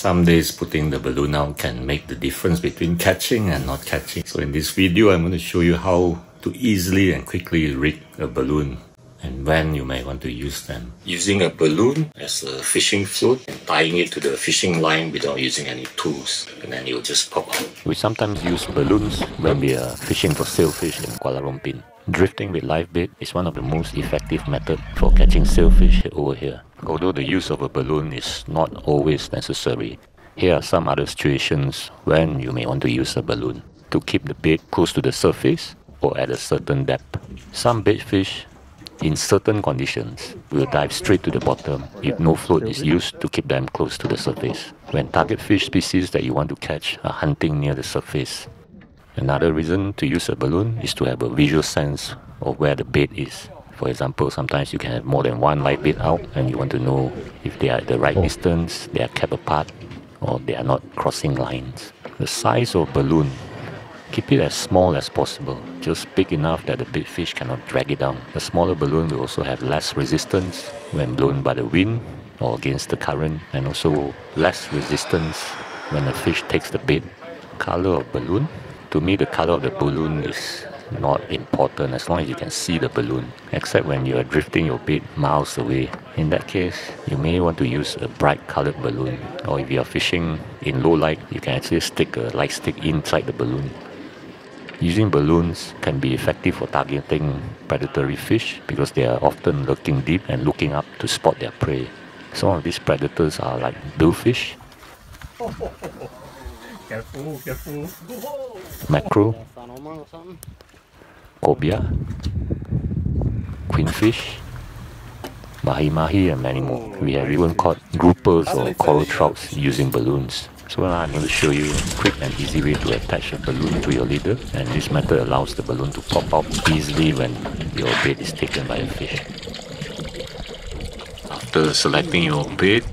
Some days putting the balloon out can make the difference between catching and not catching. So in this video, I'm going to show you how to easily and quickly rig a balloon and when you may want to use them. Using a balloon as a fishing float and tying it to the fishing line without using any tools and then it will just pop out. We sometimes use balloons when we are fishing for sailfish in Kuala Rompin. Drifting with live bait is one of the most effective methods for catching sailfish over here. Although the use of a balloon is not always necessary, here are some other situations when you may want to use a balloon. To keep the bait close to the surface or at a certain depth. Some bait fish in certain conditions will dive straight to the bottom if no float is used to keep them close to the surface. When target fish species that you want to catch are hunting near the surface. Another reason to use a balloon is to have a visual sense of where the bait is. For example, sometimes you can have more than one light bait out and you want to know if they are at the right oh. distance, they are kept apart, or they are not crossing lines. The size of balloon Keep it as small as possible, just big enough that the big fish cannot drag it down. A smaller balloon will also have less resistance when blown by the wind or against the current and also less resistance when a fish takes the bait. Color of balloon? To me the color of the balloon is not important as long as you can see the balloon except when you are drifting your bait miles away. In that case you may want to use a bright colored balloon or if you are fishing in low light you can actually stick a light stick inside the balloon. Using balloons can be effective for targeting predatory fish because they are often lurking deep and looking up to spot their prey. Some of these predators are like billfish, careful, careful. mackerel, cobia, queenfish, mahi-mahi and many more. We have even caught groupers or coral trouts using balloons. So uh, I'm going to show you a quick and easy way to attach a balloon to your leader and this method allows the balloon to pop out easily when your bait is taken by a fish. After selecting your bait,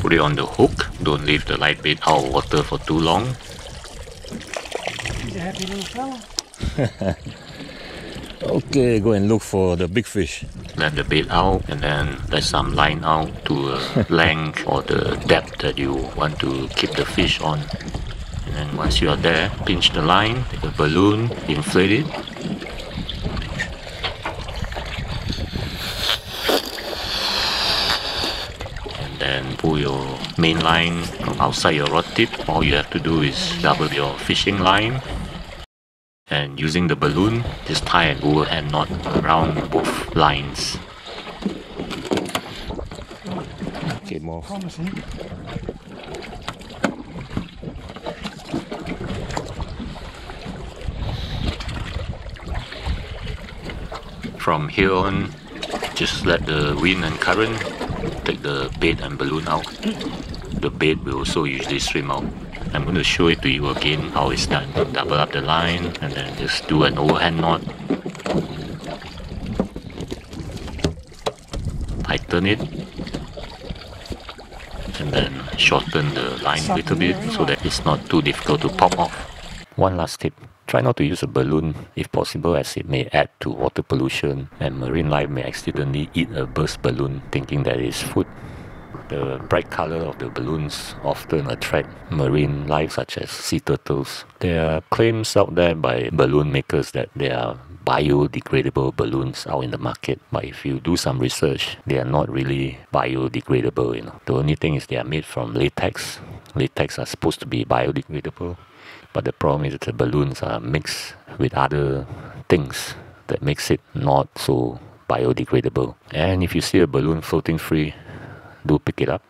put it on the hook. Don't leave the light bait out of water for too long. He's a happy little fella. Okay, go and look for the big fish. Let the bait out and then let some line out to a length or the depth that you want to keep the fish on. And then once you are there, pinch the line, take a balloon, inflate it. And pull your main line from outside your rod tip. All you have to do is double your fishing line and using the balloon just tie an overhand knot around both lines. Okay, more. Promising. From here on, just let the wind and current take the bait and balloon out. The bait will also usually swim out. I'm going to show it to you again how it's done. Double up the line and then just do an overhand knot. Tighten it and then shorten the line a little bit so that it's not too difficult to pop off. One last tip. Try not to use a balloon if possible as it may add to water pollution and marine life may accidentally eat a burst balloon thinking that it's food. The bright color of the balloons often attract marine life such as sea turtles. There are claims out there by balloon makers that they are biodegradable balloons out in the market. But if you do some research, they are not really biodegradable. You know, the only thing is they are made from latex. Latex are supposed to be biodegradable, but the problem is that the balloons are mixed with other things that makes it not so biodegradable. And if you see a balloon floating free, do pick it up